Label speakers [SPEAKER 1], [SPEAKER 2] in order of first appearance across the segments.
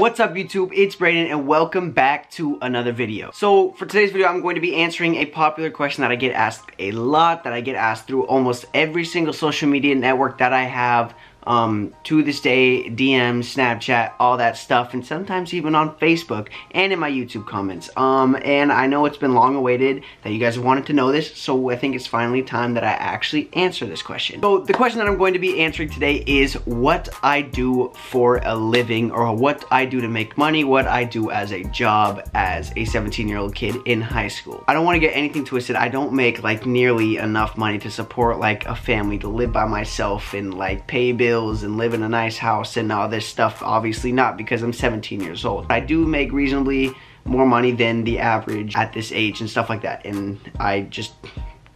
[SPEAKER 1] What's up YouTube? It's Braden and welcome back to another video. So for today's video, I'm going to be answering a popular question that I get asked a lot, that I get asked through almost every single social media network that I have um, to this day, DM, Snapchat, all that stuff, and sometimes even on Facebook and in my YouTube comments. Um, and I know it's been long awaited that you guys wanted to know this, so I think it's finally time that I actually answer this question. So the question that I'm going to be answering today is what I do for a living or what I do to make money, what I do as a job as a 17 year old kid in high school. I don't want to get anything twisted. I don't make like nearly enough money to support like a family to live by myself and like pay bills bills and live in a nice house and all this stuff. Obviously not because I'm 17 years old. I do make reasonably more money than the average at this age and stuff like that. And I just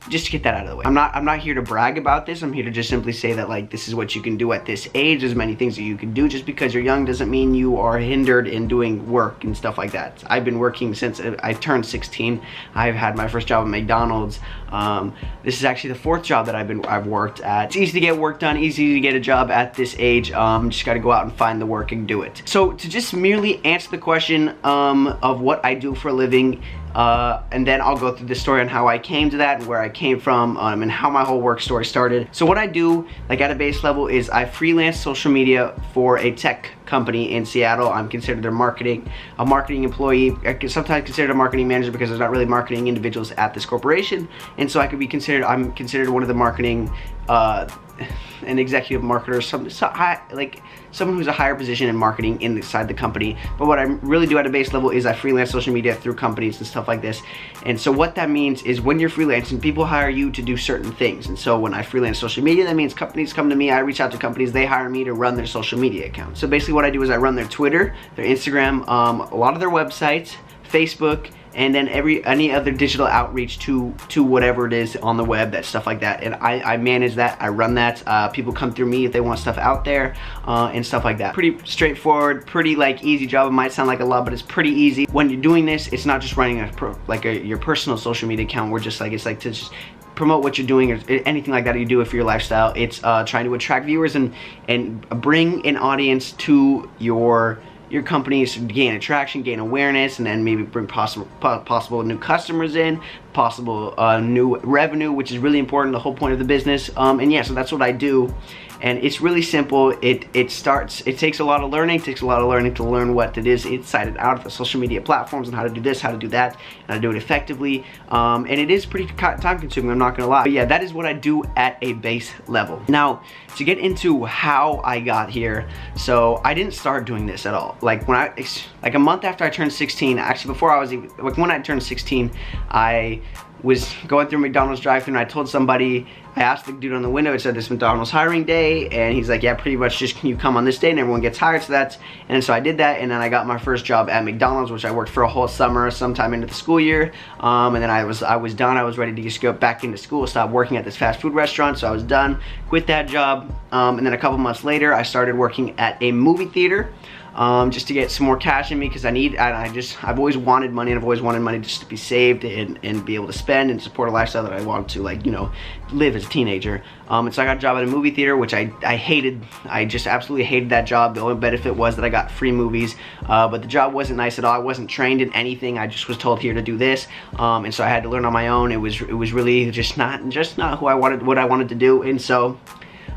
[SPEAKER 1] just to get that out of the way. I'm not I'm not here to brag about this. I'm here to just simply say that like this is what you can do at this age. There's many things that you can do. Just because you're young doesn't mean you are hindered in doing work and stuff like that. I've been working since I turned 16. I've had my first job at McDonald's. Um, this is actually the fourth job that I've been I've worked at. It's easy to get work done, easy to get a job at this age. Um, just got to go out and find the work and do it. So to just merely answer the question um, of what I do for a living uh, and then I'll go through the story on how I came to that and where I came from um, and how my whole work story started. So what I do, like at a base level, is I freelance social media for a tech company in Seattle. I'm considered their marketing, a marketing employee. I can sometimes considered a marketing manager because there's not really marketing individuals at this corporation. And so I could be considered, I'm considered one of the marketing uh, an executive marketer, some, so high, like someone who's a higher position in marketing inside the company. But what I really do at a base level is I freelance social media through companies and stuff like this. And so what that means is when you're freelancing, people hire you to do certain things. And so when I freelance social media, that means companies come to me, I reach out to companies, they hire me to run their social media accounts. So basically what I do is I run their Twitter, their Instagram, um, a lot of their websites, Facebook, and then every any other digital outreach to to whatever it is on the web that stuff like that. And I, I manage that. I run that. Uh, people come through me if they want stuff out there uh, and stuff like that. Pretty straightforward pretty like easy job. It might sound like a lot but it's pretty easy. When you're doing this it's not just running a pro, like a, your personal social media account. We're just like it's like to just promote what you're doing or anything like that you do it for your lifestyle. It's uh, trying to attract viewers and and bring an audience to your your company companies gain attraction, gain awareness, and then maybe bring possible possible new customers in, possible uh, new revenue, which is really important, the whole point of the business. Um, and yeah, so that's what I do and it's really simple. It it starts, it takes a lot of learning, it takes a lot of learning to learn what it is inside and out of the social media platforms and how to do this, how to do that, and how to do it effectively. Um, and it is pretty time consuming, I'm not gonna lie. But yeah, that is what I do at a base level. Now, to get into how I got here, so I didn't start doing this at all. Like when I, like a month after I turned 16, actually before I was even, like when I turned 16, I was going through McDonald's drive thru and I told somebody, I asked the dude on the window, it said this McDonald's hiring day, and he's like, yeah, pretty much just can you come on this day? And everyone gets hired, so that's, and so I did that, and then I got my first job at McDonald's, which I worked for a whole summer, sometime into the school year, um, and then I was, I was done, I was ready to just go back into school, stop working at this fast food restaurant, so I was done, quit that job, um, and then a couple months later, I started working at a movie theater, um, just to get some more cash in me because I need, I, I, just, I've always wanted money and I've always wanted money just to be saved and, and be able to spend and support a lifestyle that I want to like, you know, live as a teenager. Um, and so I got a job at a movie theater, which I, I hated. I just absolutely hated that job. The only benefit was that I got free movies, uh, but the job wasn't nice at all. I wasn't trained in anything. I just was told here to do this. Um, and so I had to learn on my own. It was, it was really just not, just not who I wanted, what I wanted to do. And so,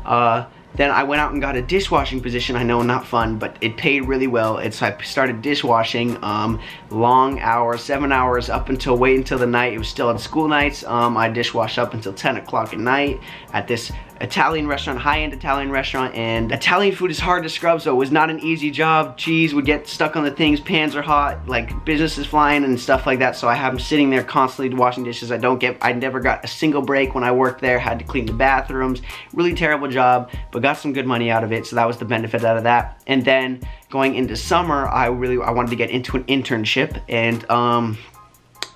[SPEAKER 1] uh, then I went out and got a dishwashing position. I know, not fun, but it paid really well. It's I started dishwashing, um, long hours, seven hours up until wait until the night. It was still on school nights. Um, I dishwashed up until 10 o'clock at night at this Italian restaurant, high-end Italian restaurant, and Italian food is hard to scrub, so it was not an easy job. Cheese would get stuck on the things, pans are hot, like business is flying and stuff like that, so I have them sitting there constantly washing dishes. I don't get, I never got a single break when I worked there, had to clean the bathrooms. Really terrible job, but got some good money out of it, so that was the benefit out of that. And then going into summer, I really, I wanted to get into an internship, and um,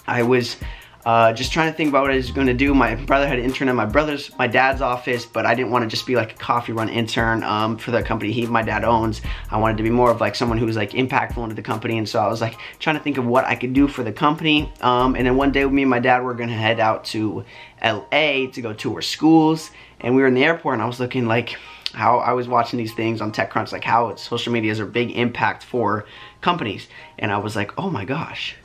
[SPEAKER 1] I was, uh, just trying to think about what I was going to do. My brother had an intern at my brother's, my dad's office, but I didn't want to just be like a coffee run intern um, for the company he, my dad owns. I wanted to be more of like someone who was like impactful into the company. And so I was like trying to think of what I could do for the company. Um, and then one day me and my dad were going to head out to LA to go tour schools. And we were in the airport and I was looking like, how I was watching these things on TechCrunch, like how social media is a big impact for companies. And I was like, oh my gosh,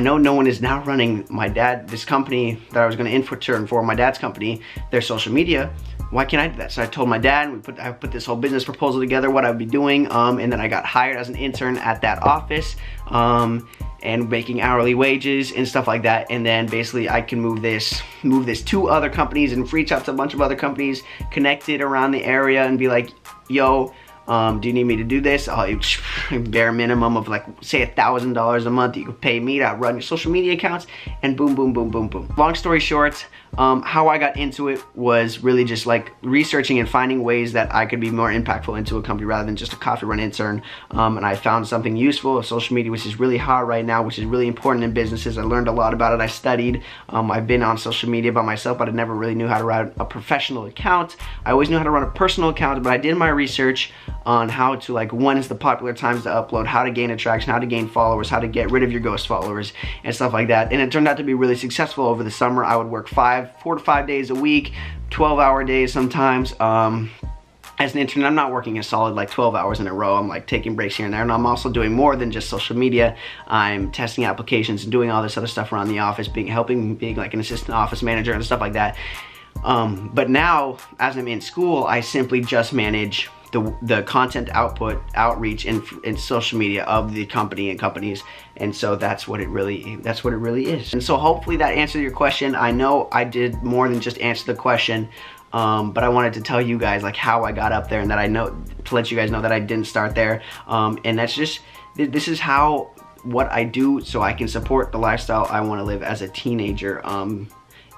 [SPEAKER 1] I know no one is now running my dad, this company that I was gonna intern for, my dad's company, their social media. Why can't I do that? So I told my dad, we put, I put this whole business proposal together, what I'd be doing, um, and then I got hired as an intern at that office. Um, and making hourly wages and stuff like that and then basically I can move this move this to other companies and reach out to a bunch of other companies connected around the area and be like yo um, do you need me to do this? I'll bare minimum of like, say a thousand dollars a month. You can pay me to run your social media accounts and boom, boom, boom, boom, boom. Long story short, um, how I got into it was really just like researching and finding ways that I could be more impactful into a company rather than just a coffee run intern. Um, and I found something useful of social media, which is really hot right now, which is really important in businesses. I learned a lot about it. I studied. Um, I've been on social media by myself, but I never really knew how to run a professional account. I always knew how to run a personal account, but I did my research on how to like when is the popular times to upload, how to gain attraction, how to gain followers, how to get rid of your ghost followers and stuff like that. And it turned out to be really successful over the summer. I would work five, four to five days a week, 12 hour days sometimes. Um, as an intern, I'm not working a solid like 12 hours in a row. I'm like taking breaks here and there. And I'm also doing more than just social media. I'm testing applications and doing all this other stuff around the office, being helping being like an assistant office manager and stuff like that. Um, but now, as I'm in school, I simply just manage the, the content output, outreach, and, and social media of the company and companies. And so that's what it really, that's what it really is. And so hopefully that answered your question. I know I did more than just answer the question. Um, but I wanted to tell you guys like how I got up there and that I know to let you guys know that I didn't start there um, and that's just this is how what I do so I can support the lifestyle I want to live as a teenager um,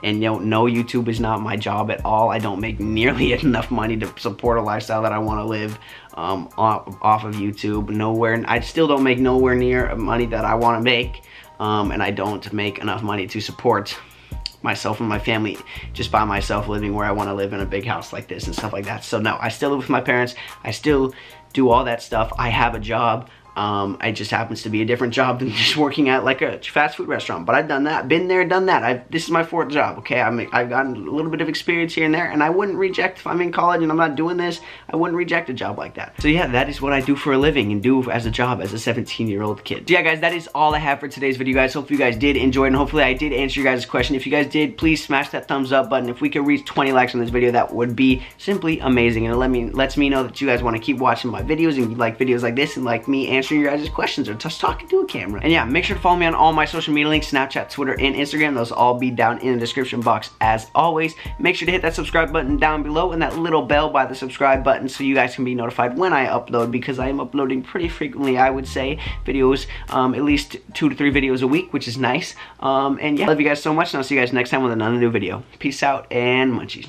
[SPEAKER 1] and you know, no, YouTube is not my job at all. I don't make nearly enough money to support a lifestyle that I want to live um, off, off, of YouTube. Nowhere, I still don't make nowhere near money that I want to make. Um, and I don't make enough money to support myself and my family just by myself living where I want to live in a big house like this and stuff like that. So no, I still live with my parents. I still do all that stuff. I have a job. Um, it just happens to be a different job than just working at like a fast food restaurant. But I've done that, been there, done that. I've, this is my fourth job, okay? i have gotten a little bit of experience here and there, and I wouldn't reject, if I'm in college and I'm not doing this, I wouldn't reject a job like that. So yeah, that is what I do for a living and do as a job as a 17-year-old kid. So yeah, guys, that is all I have for today's video, guys. Hopefully you guys did enjoy and hopefully I did answer your guys' question. If you guys did, please smash that thumbs up button. If we could reach 20 likes on this video, that would be simply amazing. And it let me, lets me know that you guys want to keep watching my videos and you like videos like this and like me answering your guys' questions questions or just talking to a camera. And yeah, make sure to follow me on all my social media links, Snapchat, Twitter, and Instagram. Those all be down in the description box as always. Make sure to hit that subscribe button down below and that little bell by the subscribe button so you guys can be notified when I upload because I am uploading pretty frequently, I would say, videos, um, at least two to three videos a week, which is nice. Um, and yeah, love you guys so much and I'll see you guys next time with another new video. Peace out and munchies.